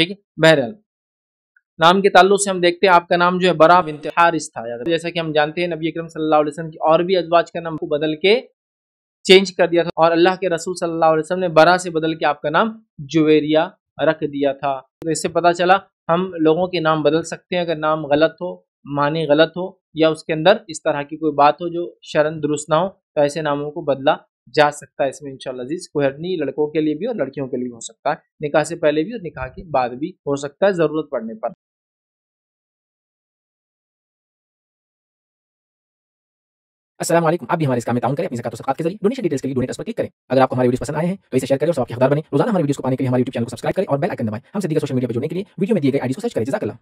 ठीक है? बहरहाल। नाम के ताल्लुक से हम देखते हैं, आपका नाम जो है बरा बिन हारिस था जैसा कि हम जानते हैं, नबी अकरम सल्लल्लाहु की और भी अजवाज का नाम को बदल के चेंज कर दिया था और अल्लाह के रसूल सल्लल्लाहु अलैहि वसल्लम ने बरा से बदल के आपका नाम जुवेरिया रख दिया था। तो इससे पता चला, हम लोगों के नाम बदल सकते हैं, अगर नाम गलत हो, माने गलत हो, या उसके अंदर इस तरह की कोई बात हो जो शरण दुरुस्त ना हो तो ऐसे नामों को बदला जा सकता है इसमें, इंशाल्लाह अज़ीज़। कोहरनी लड़कों के लिए भी और लड़कियों के लिए भी हो सकता है। निकाह से पहले भी और निकाह के बाद भी हो सकता है, ज़रूरत पड़ने पर। वालेकुम। आप भी हमारे इस काम में ताउन करें, अपनी ज़कात सकात के ज़रिए। डोनेशन डिटेल्स के लिए डोनेट पर क्लिक करें। अगर आपको हमारे वीडियो पसंद आए हैं तो इसे शेयर करें और सबके हकदार बने। रोज़ाना हमारे वीडियो को पाने के लिए हमारे यूट्यूब चैनल को सब्सक्राइब करें और बेल आइकन दबाएँ। हमसे दीगर सोशल मीडिया पर जुड़ने के लिए वीडियो में दिए गए आईडी को सर्च करें। जजाकल्लाह।